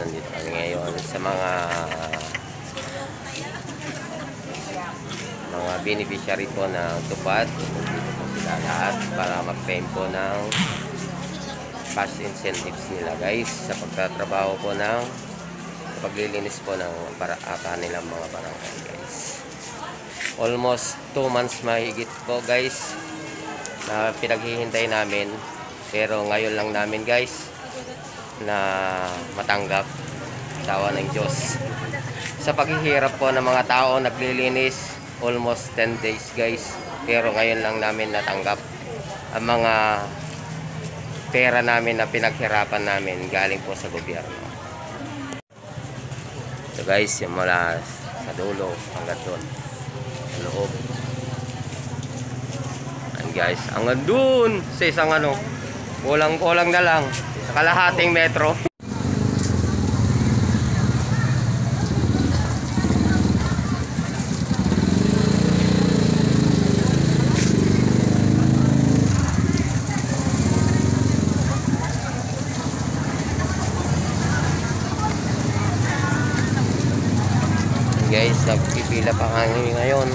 nandito kami ngayon sa mga mga beneficiary po ng tupad. Nandito po sila lahat para mag-claim po ng cash incentives nila guys sa pagtatrabaho po ng paglilinis po ng para kanilang mga barangay guys. Almost 2 months mahigit po guys na pinaghihintay namin pero ngayon lang namin guys na matanggap tawa ng Diyos. Sa paghihirap po ng mga tao naglilinis almost 10 days guys. Pero ngayon lang namin natanggap ang mga pera namin na pinaghirapan namin galing po sa gobyerno. So guys yung mula sa dulo hanggang doon sa loob. Ayan guys, hanggang dun sa isang ano, kulang-kulang na lang kalahating metro. Guys, nagpipila pa kami ngayon.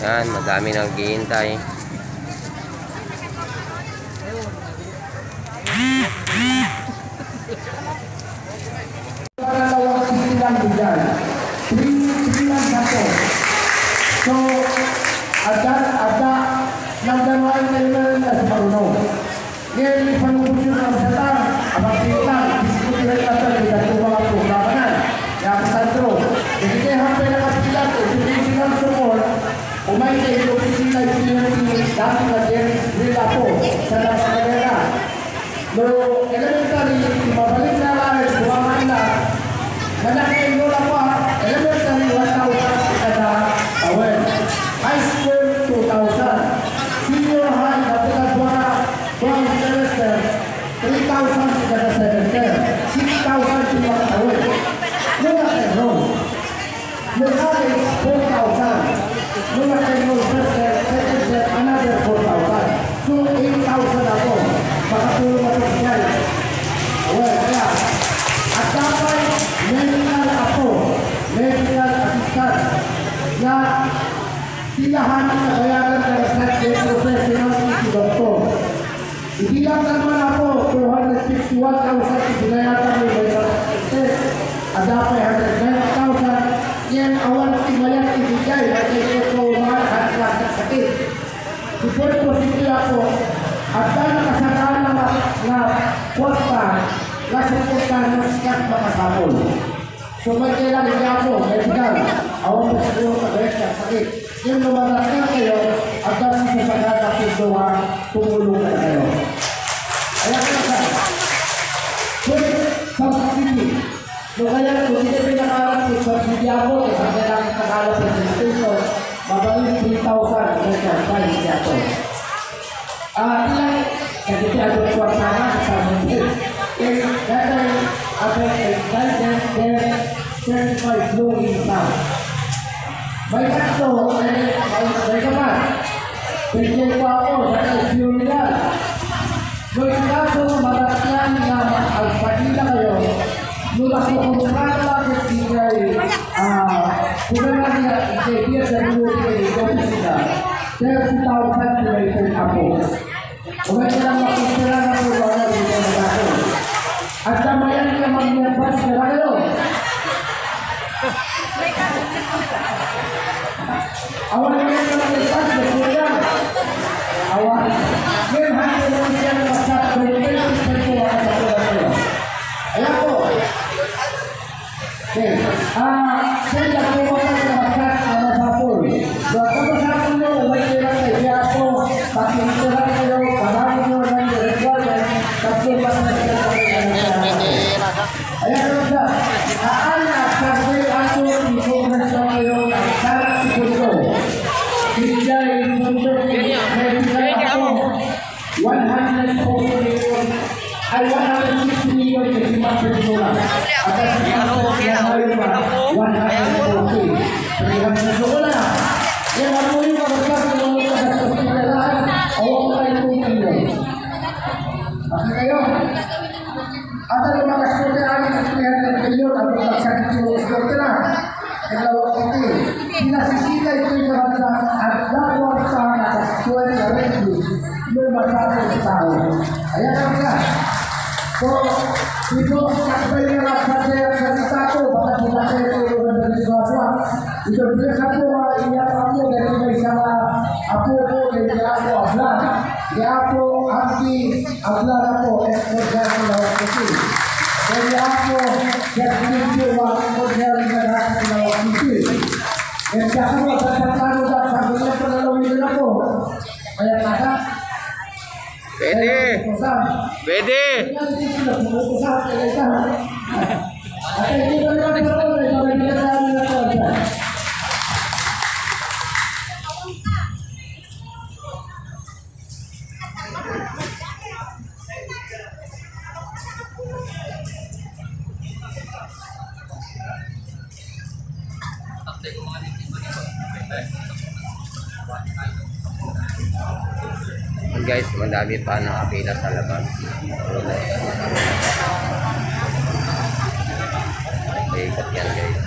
Yan, madami nang ghihintay. Pangalawang sinilang bigay. Three, three lang na po. So, ada, ada, ng dalawang kailangan na sa marunong. Ngayon, may panubos yung mga satan, abang pintan, diskutihan natin ang mga mga programa na. Kaya ka santro, hindi kayo hampay na kapilat, o hindi silang support, umay kayo yung opisina yung pinag-inis dati na Jerry's Grill ako sa Nasakalera. No, elementary, mabalik 4,000. Lola enroll first year, second year, another 4,000. So 8,000 ako. Makatulong ako siya. Well, kaya, at dapat medical ako, medical assistant, na silahan na bayaran ng research professional si doktor. Hindi lang naman ako, 261,000 binayaran mo yung test. At dapat 190,000, yan awan timayan ibigay na kayo ko mga halaga sa sakit. Before ko sige ako, at dahil nakasakaan na na kwarta, nasuportahan ng sikat makasapol. So may kailangan niya ako, medical, awan mo sa iyo pag-rest ng sakit. Yung lumalas na kayo, at dahil sa sagada pintuwa, tumulong na kayo. Ayan ka na Pwede, subsidy. So kaya kung hindi pinakarat kung subsidy ako, eh, sa kailangan kakalat ng presentation, mabalik 3,000 ang tayo siya ako. Ah, ilang kasi siya ang kwartana sa mundo. Dahil certified flowing sound. May kasto, may may kapat. Pwede ko ako sa funeral. May kaso maratyan na alpagila kayo. Nung ako kumukala sa tigay, ah, kumukala niya, hindi siya sa buhay ko sila. 30,000 related ako. Makikira na ba na dito na mag-members na kayo. Awan niya na mag-members na kuya. Awan. Ngayon hanggang lang siya na masak. Pwede lang sa kuya sa kuya kayo. Ayan po. Okay. Ah, saya dah keluar dari masyarakat sama sapul. Dua kamu satu lo, baik kira saya aku, tapi saat yang kita mulai mungkin. Maka kayo, At ang mga estudyante namin ng 300 milyon ang pagsakit yung estudyante na. Dalawang iti. Pinasisila ito yung karasa at dalawang sa nakasuwan na ready yung masabi sa tao. Ayan ang siya. So, ito ang kakbay na lang sa kaya sa kita ko, baka sila kayo ito yung mga sitwasyon. Ito bilang sa ko, iyak ako, dahil may isang ako ko, dahil ako ablan. Di ako, hati, Pwede! Yun guys, madami pa nakapila sa labas. Ikot yan guys.